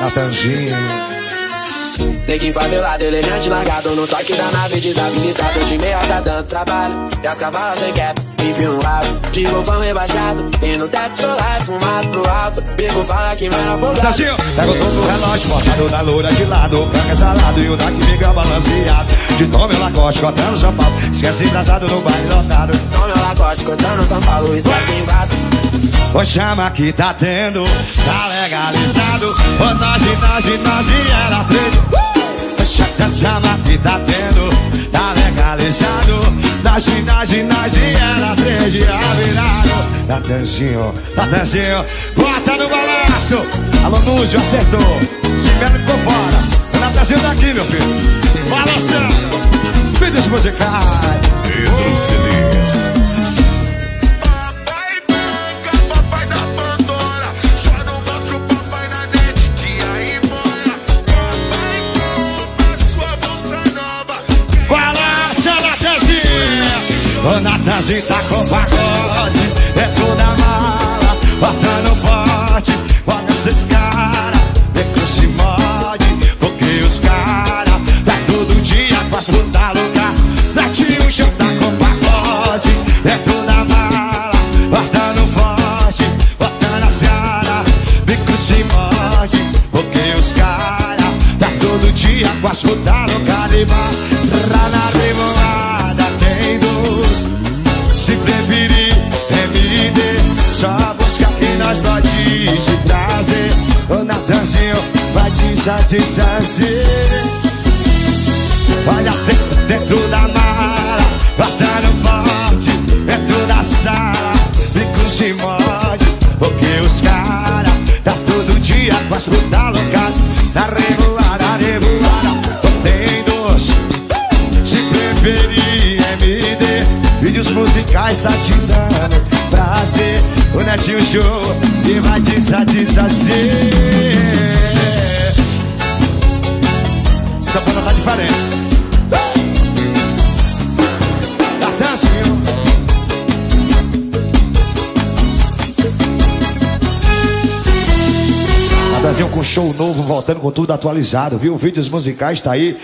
Natanzinho. Neguinho favelado, elegante, largado no toque da nave Desabilitado, de meia tá dando trabalho. E as cavalas sem caps, hippie no rabo. De golfão rebaixado, e no teto solar Fumado pro alto, bico fala que menor folgado Natanzinho, pega o tom do relógio Botado na loura de lado, branca salado E o da que fica balanceado. De tome o lacoste, cortando São Paulo Esquece engraçado no baile lotado. Tome o lacoste, cortando São Paulo Esquece em vaso. Ô chama que tá tendo, tá legalizado. Ô nós, nós, nós e era três Chata chama que tá tendo, tá legalizado. Das ginásio, nós e era três dias virado Natanzinho, Natanzinho, bota no balanço Alô Núzio, acertou, Sibeli ficou fora. Natanzinho tá aqui, meu filho. Balançando, vídeos musicais Natanzinho tá com pacote É toda mala Botando forte Olha esses cara que se morde Porque os cara Tá todo dia com as frutas louca Mete o chão tá com pacote É toda mala Botando forte Botando a seara Bico se morde Porque os cara Tá todo dia com as frutas louca De barra satisfazer Olha dentro, dentro da mala Batendo forte Dentro da sala. Bico se morde Porque os cara Tá todo dia com as frutas loucas. Na revoada, revoada Tem doce. Se preferir MD Vídeos musicais tá te dando prazer. O Netinho Show que vai te satisfazer diferente. Natanzinho Natanzinho com show novo, voltando com tudo atualizado, viu? Vídeos musicais tá aí